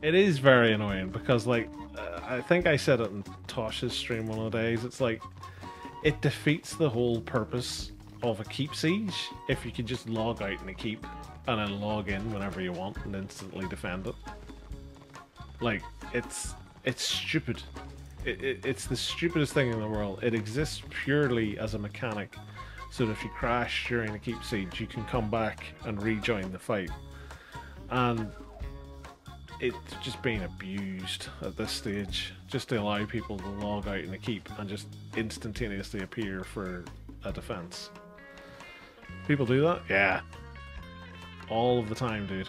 It is very annoying because, like, uh, I think I said it in Tosh's stream one of the days. It's like it defeats the whole purpose of a keep siege if you can just log out in a keep and then log in whenever you want and instantly defend it. Like, it's it's stupid. It, it, it's the stupidest thing in the world. It exists purely as a mechanic, so that if you crash during a keep siege, you can come back and rejoin the fight. And it's just being abused at this stage, just to allow people to log out in a keep and just instantaneously appear for a defense. People do that? Yeah. All of the time, dude.